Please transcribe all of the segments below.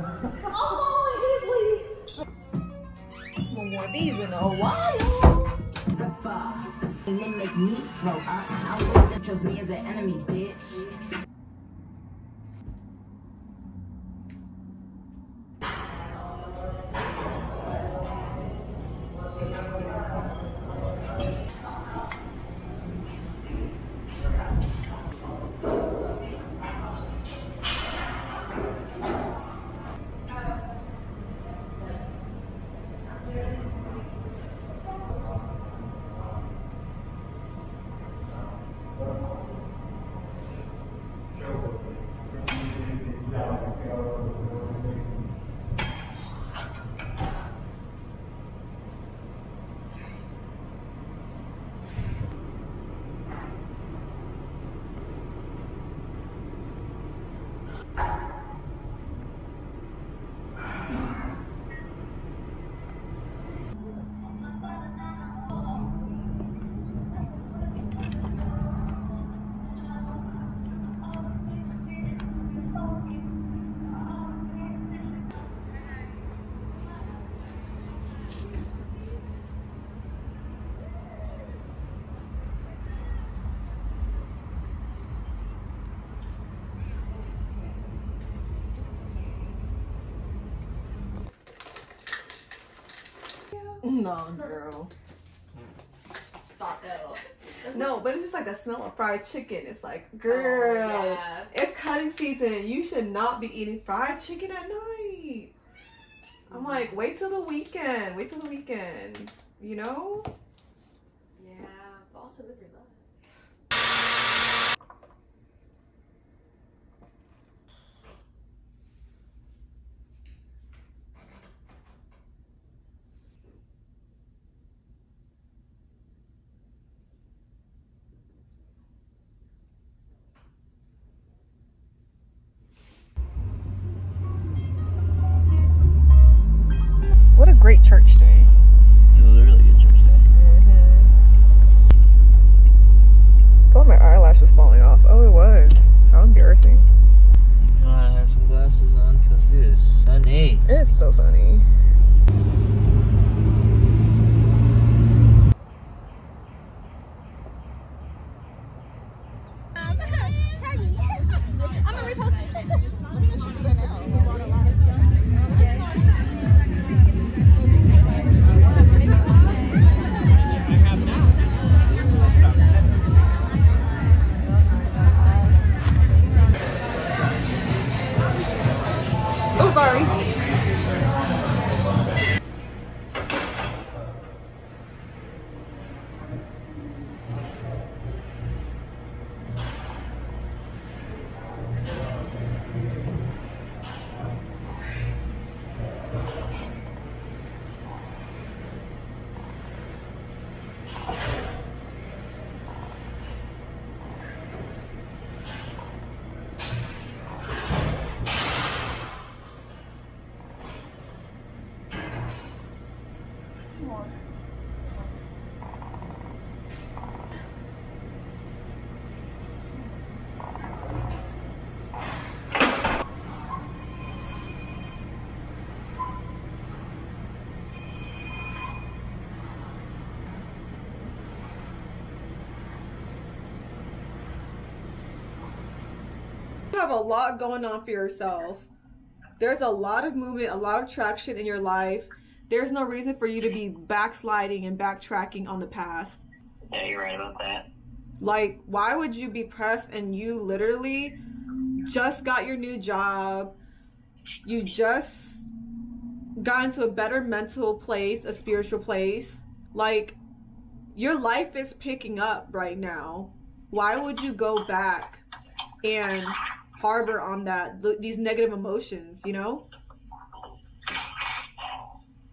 I'm his lead. One more of these in a while. And then make me throw up. I want to trust me as an enemy, bitch. No, girl. Stop. No, but it's just like the smell of fried chicken. It's like, girl, Oh, yeah. it's cutting season. You should not be eating fried chicken at night. I'm like, wait till the weekend. Wait till the weekend. You know? Yeah, but also live your life. Have a lot going on for yourself. There's a lot of movement, a lot of traction in your life. There's no reason for you to be backsliding and backtracking on the past. Yeah, you're right about that. Like, why would you be pressed and you literally just got your new job? You just got into a better mental place, a spiritual place. Like, your life is picking up right now. Why would you go back and harbor on that, th- these negative emotions, you know?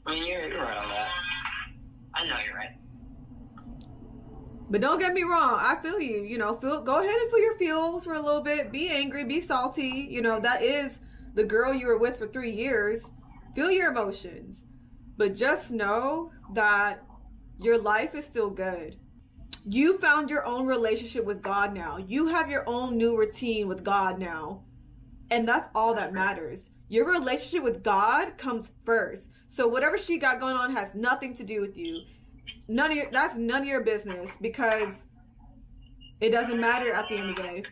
I mean, you're, you're right on that. I know you're right. But don't get me wrong, I feel you. You know, feel go ahead and feel your feels for a little bit. Be angry, be salty. You know, that is the girl you were with for three years. Feel your emotions. But just know that your life is still good. You found your own relationship with God now. You have your own new routine with God now. And that's all that matters. Your relationship with God comes first. So whatever she got going on has nothing to do with you none of your that's none of your business because it doesn't matter at the end of the day.